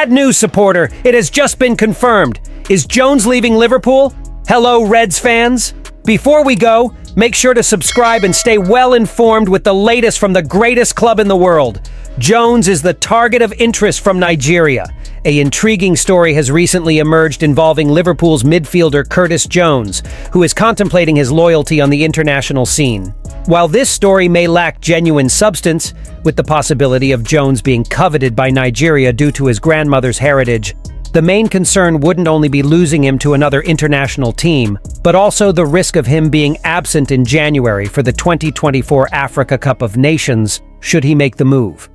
Bad news, supporter. It has just been confirmed. Is Jones leaving Liverpool? Hello, Reds fans. Before we go, make sure to subscribe and stay well informed with the latest from the greatest club in the world. Jones is the target of interest from Nigeria. A intriguing story has recently emerged involving Liverpool's midfielder Curtis Jones, who is contemplating his loyalty on the international scene. While this story may lack genuine substance, with the possibility of Jones being coveted by Nigeria due to his grandmother's heritage, the main concern wouldn't only be losing him to another international team, but also the risk of him being absent in January for the 2024 Africa Cup of Nations should he make the move.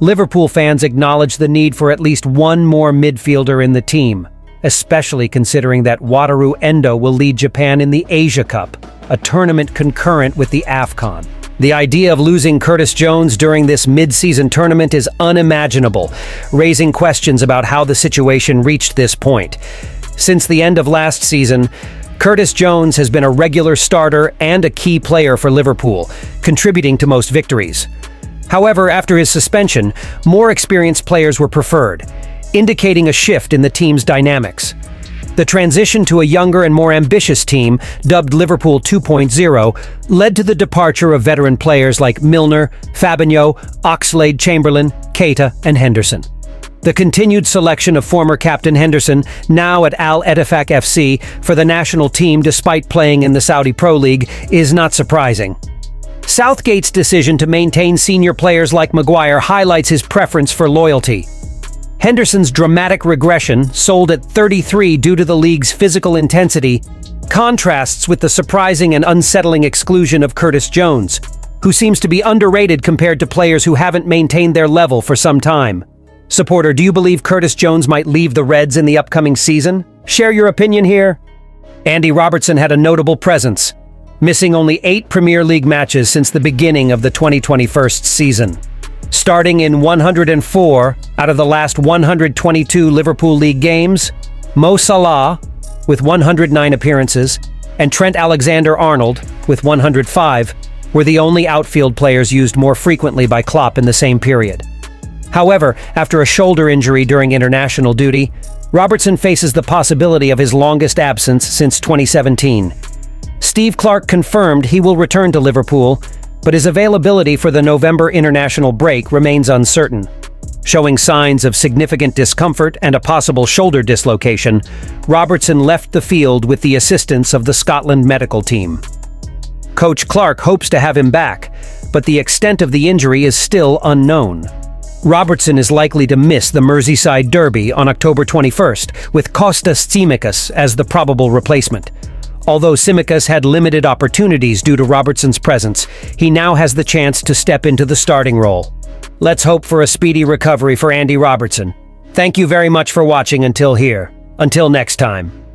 Liverpool fans acknowledge the need for at least one more midfielder in the team, especially considering that Wataru Endo will lead Japan in the Asia Cup, a tournament concurrent with the AFCON. The idea of losing Curtis Jones during this mid-season tournament is unimaginable, raising questions about how the situation reached this point. Since the end of last season, Curtis Jones has been a regular starter and a key player for Liverpool, contributing to most victories. However, after his suspension, more experienced players were preferred, indicating a shift in the team's dynamics. The transition to a younger and more ambitious team, dubbed Liverpool 2.0, led to the departure of veteran players like Milner, Fabinho, Oxlade-Chamberlain, Keita, and Henderson. The continued selection of former captain Henderson, now at Al Ettifaq FC, for the national team despite playing in the Saudi Pro League is not surprising. Southgate's decision to maintain senior players like Maguire highlights his preference for loyalty. Henderson's dramatic regression, sold at 33 due to the league's physical intensity, contrasts with the surprising and unsettling exclusion of Curtis Jones, who seems to be underrated compared to players who haven't maintained their level for some time. Supporter, do you believe Curtis Jones might leave the Reds in the upcoming season? Share your opinion here. Andy Robertson had a notable presence, missing only eight Premier League matches since the beginning of the 2021 season. Starting in 104 out of the last 122 Liverpool League games, Mo Salah, with 109 appearances, and Trent Alexander-Arnold, with 105, were the only outfield players used more frequently by Klopp in the same period. However, after a shoulder injury during international duty, Robertson faces the possibility of his longest absence since 2017. Steve Clarke confirmed he will return to Liverpool but his availability for the November international break remains uncertain. Showing signs of significant discomfort and a possible shoulder dislocation, Robertson left the field with the assistance of the Scotland medical team. Coach Clarke hopes to have him back, but the extent of the injury is still unknown. Robertson is likely to miss the Merseyside Derby on October 21st, with Kostas Tsimikas as the probable replacement. Although Tsimikas had limited opportunities due to Robertson's presence, he now has the chance to step into the starting role. Let's hope for a speedy recovery for Andy Robertson. Thank you very much for watching until here. Until next time.